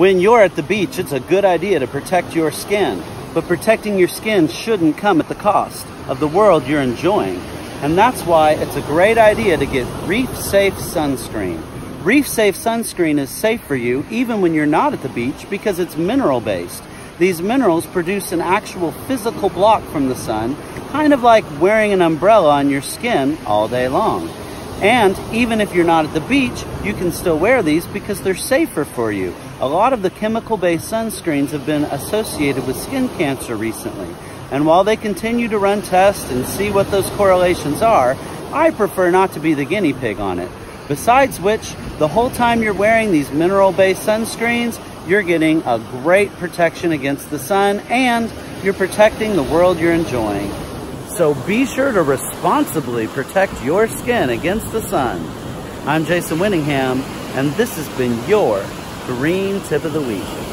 When you're at the beach, it's a good idea to protect your skin, but protecting your skin shouldn't come at the cost of the world you're enjoying. And that's why it's a great idea to get Reef Safe sunscreen. Reef Safe sunscreen is safe for you even when you're not at the beach because it's mineral based. These minerals produce an actual physical block from the sun, kind of like wearing an umbrella on your skin all day long. And even if you're not at the beach, you can still wear these because they're safer for you. A lot of the chemical-based sunscreens have been associated with skin cancer recently. And while they continue to run tests and see what those correlations are, I prefer not to be the guinea pig on it. Besides which, the whole time you're wearing these mineral-based sunscreens, you're getting a great protection against the sun and you're protecting the world you're enjoying. So be sure to responsibly protect your skin against the sun. I'm Jason Winningham, and this has been your Green Tip of the Week.